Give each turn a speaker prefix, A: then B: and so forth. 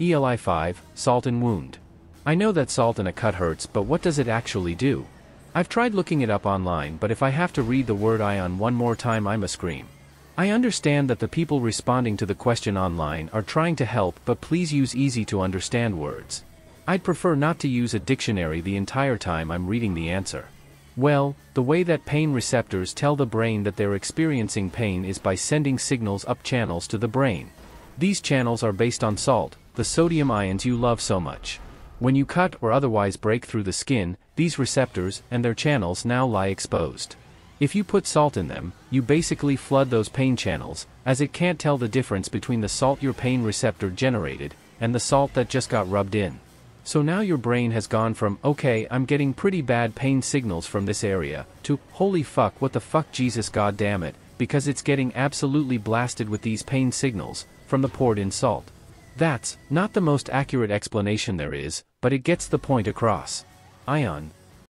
A: ELI 5, Salt and Wound. I know that salt in a cut hurts but what does it actually do? I've tried looking it up online but if I have to read the word ion one more time I'ma scream. I understand that the people responding to the question online are trying to help but please use easy to understand words. I'd prefer not to use a dictionary the entire time I'm reading the answer. Well, the way that pain receptors tell the brain that they're experiencing pain is by sending signals up channels to the brain. These channels are based on salt, the sodium ions you love so much. When you cut or otherwise break through the skin, these receptors and their channels now lie exposed. If you put salt in them, you basically flood those pain channels, as it can't tell the difference between the salt your pain receptor generated, and the salt that just got rubbed in. So now your brain has gone from, okay, I'm getting pretty bad pain signals from this area, to, holy fuck, what the fuck Jesus god damn it, because it's getting absolutely blasted with these pain signals, from the poured in salt. That's not the most accurate explanation there is, but it gets the point across. Ion,